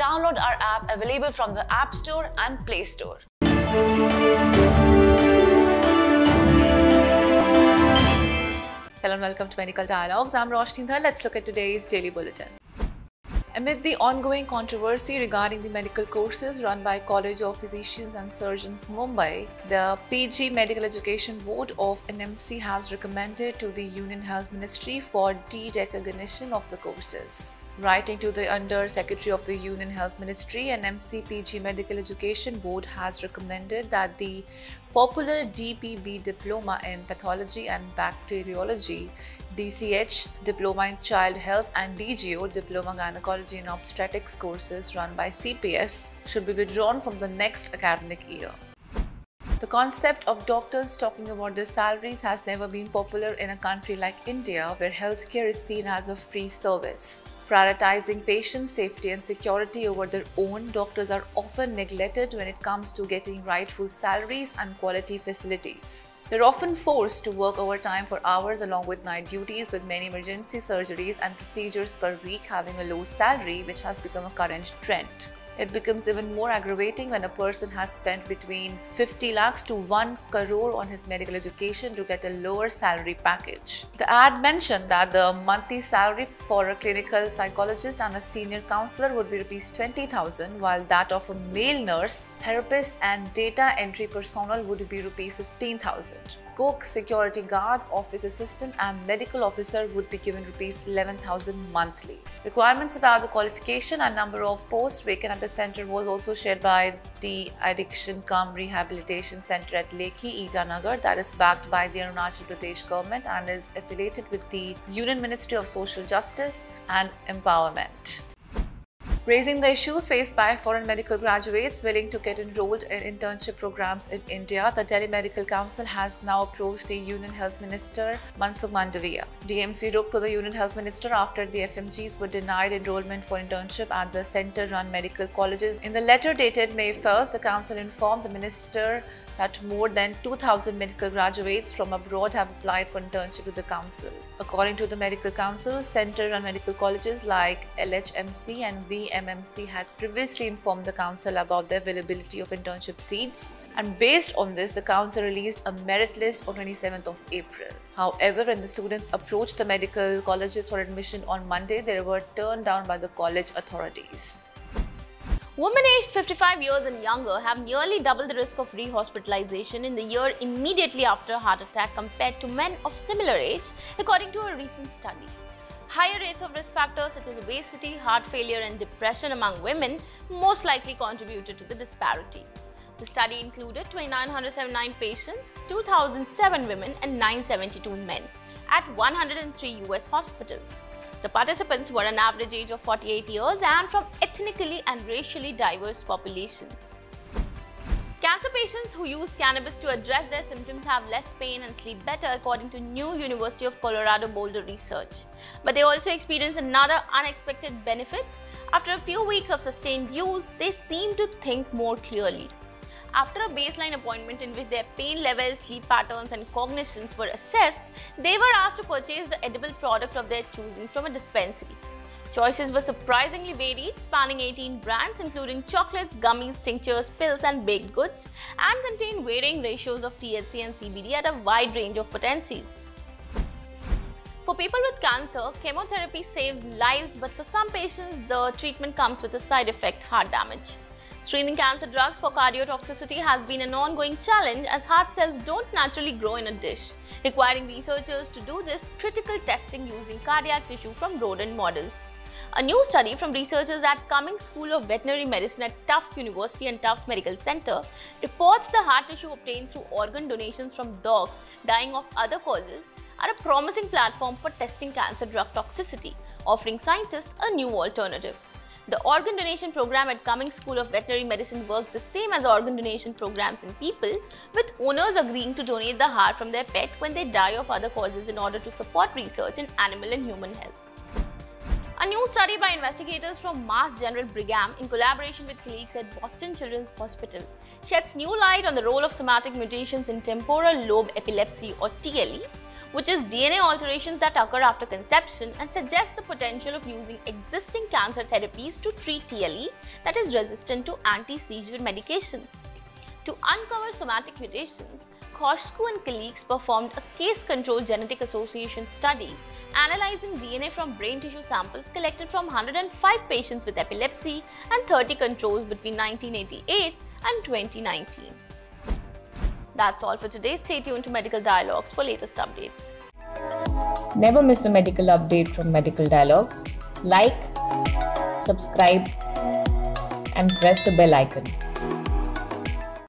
download our app available from the App Store and Play Store. Hello and welcome to Medical Dialogues. I'm Roshni Dhar. Let's look at today's daily bulletin. Amid the ongoing controversy regarding the medical courses run by College of Physicians and Surgeons Mumbai, the PG Medical Education Board of NMC has recommended to the Union Health Ministry for de-recognition of the courses. Writing to the Under Secretary of the Union Health Ministry, NMC PG Medical Education Board has recommended that the popular DPB Diploma in Pathology and Bacteriology, DCH Diploma in Child Health and DGO Diploma in Gynecology and Obstetrics courses run by CPS should be withdrawn from the next academic year. The concept of doctors talking about their salaries has never been popular in a country like India, where healthcare is seen as a free service. Prioritizing patient safety and security over their own, doctors are often neglected when it comes to getting rightful salaries and quality facilities. They're often forced to work overtime for hours along with night duties, with many emergency surgeries and procedures per week having a low salary, which has become a current trend. It becomes even more aggravating when a person has spent between 50 lakhs to 1 crore on his medical education to get a lower salary package. The ad mentioned that the monthly salary for a clinical psychologist and a senior counselor would be rupees 20,000 while that of a male nurse, therapist and data entry personnel would be rupees 15,000 cook, security guard, office assistant, and medical officer would be given rupees 11,000 monthly. Requirements about the qualification and number of posts vacant at the center was also shared by the Addiction Cum Rehabilitation Center at Lekhi, Itanagar, that is backed by the Arunachal Pradesh government and is affiliated with the Union Ministry of Social Justice and Empowerment raising the issues faced by foreign medical graduates willing to get enrolled in internship programs in India, the Delhi Medical Council has now approached the Union Health Minister Mansukh Mandaviya. DMC wrote to the Union Health Minister after the FMGs were denied enrollment for internship at the center-run medical colleges. In the letter dated May 1st, the council informed the minister that more than 2,000 medical graduates from abroad have applied for internship to the council. According to the Medical Council, center-run medical colleges like LHMC and VMMC had previously informed the council about the availability of internship seats and based on this, the council released a merit list on 27th of April. However, when the students approached the medical colleges for admission on Monday, they were turned down by the college authorities. Women aged 55 years and younger have nearly double the risk of rehospitalization in the year immediately after a heart attack compared to men of similar age, according to a recent study. Higher rates of risk factors such as obesity, heart failure, and depression among women most likely contributed to the disparity. The study included 2,979 patients, 2,007 women, and 972 men at 103 US hospitals. The participants were an average age of 48 years and from ethnically and racially diverse populations. Cancer patients who use cannabis to address their symptoms have less pain and sleep better according to new University of Colorado Boulder research. But they also experience another unexpected benefit. After a few weeks of sustained use, they seem to think more clearly. After a baseline appointment in which their pain levels, sleep patterns, and cognitions were assessed, they were asked to purchase the edible product of their choosing from a dispensary. Choices were surprisingly varied, spanning 18 brands including chocolates, gummies, tinctures, pills, and baked goods, and contained varying ratios of THC and CBD at a wide range of potencies. For people with cancer, chemotherapy saves lives, but for some patients, the treatment comes with a side effect heart damage. Screening cancer drugs for cardiotoxicity has been an ongoing challenge as heart cells don't naturally grow in a dish, requiring researchers to do this critical testing using cardiac tissue from rodent models. A new study from researchers at Cummings School of Veterinary Medicine at Tufts University and Tufts Medical Center reports the heart tissue obtained through organ donations from dogs dying of other causes are a promising platform for testing cancer drug toxicity, offering scientists a new alternative. The organ donation program at Cummings School of Veterinary Medicine works the same as organ donation programs in people, with owners agreeing to donate the heart from their pet when they die of other causes in order to support research in animal and human health. A new study by investigators from Mass General Brigham in collaboration with colleagues at Boston Children's Hospital sheds new light on the role of somatic mutations in temporal lobe epilepsy or TLE, which is DNA alterations that occur after conception and suggests the potential of using existing cancer therapies to treat TLE that is resistant to anti-seizure medications. To uncover somatic mutations, Khoshkhoo and colleagues performed a case-controlled genetic association study analyzing DNA from brain tissue samples collected from 105 patients with epilepsy and 30 controls between 1988 and 2019. That's all for today. Stay tuned to Medical Dialogues for latest updates. Never miss a medical update from Medical Dialogues. Like, subscribe, and press the bell icon.